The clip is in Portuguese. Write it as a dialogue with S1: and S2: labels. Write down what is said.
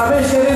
S1: Parabéns, querido.